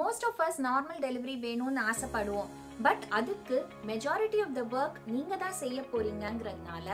Most of us normal delivery வேணும்னு ஆசைப்படுவோம். But அதுக்கு மெஜாரிட்டி ஆஃப் த ஒர்க் நீங்க தான் செய்ய போறீங்கிறதுனால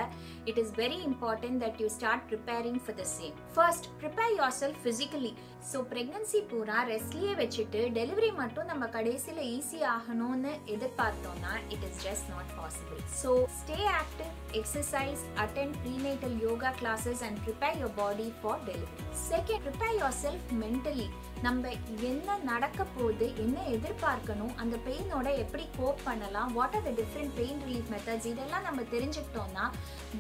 it is very important that you start preparing for the same first prepare yourself physically so pregnancy பூரா ரெஸ்ட்லேயே வச்சுட்டு டெலிவரி மட்டும் நம்ம கடைசியில் ஈஸி ஆகணும்னு எதிர்பார்த்தோம்னா it is just not possible so stay active exercise attend prenatal yoga classes and prepare your body for delivery second prepare yourself mentally நம்ம என்ன நடக்க போகுது என்ன எதிர்பார்க்கணும் அந்த பெயினோட எப்படி கோப் பண்ணலாம். What are the different pain relief methods இதெல்லாம் நம்ம தெரிஞ்சுக்கிட்டோம்னா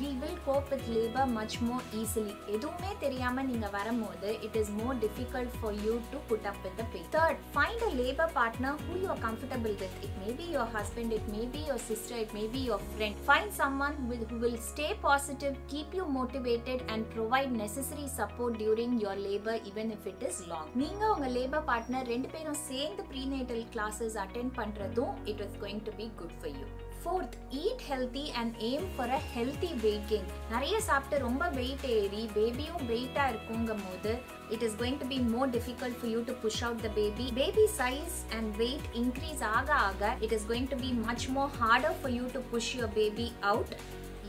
we will cope with labour much more easily எதுவுமே தெரியாமல் நீங்கள் வரும்போது it is more difficult for you to put up with the pain third find a labour partner who you are comfortable with it may be your husband it may be your sister it may be your friend find someone with who will stay positive keep you motivated and provide necessary support during your labour even if it is long நீங்கள் உங்கள் labour partner ரெண்டு பேரும் சேர்ந்து prenatal classes attend பண்ணுறதும் it is going to be good for you fourth eat healthy and aim for a healthy weight gain நிறைய சாப்பிட்டு ரொம்ப weight ஏறி பேபியும் வெயிட்டாக இருக்குங்கும் போது it is going to be more difficult for you to push out the baby baby size and weight increase ஆக ஆக it is going to be much more harder for you to push your baby out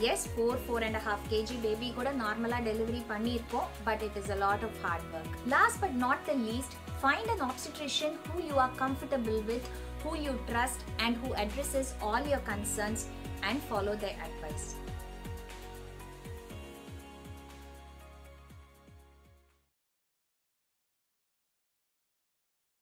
yes four four and half KG baby கூட நார்மலாக delivery பண்ணியிருக்கோம் but it is a lot of hard work last but not the least find an obstetrician who you are comfortable with who you trust, and who addresses all your concerns and follow their advice.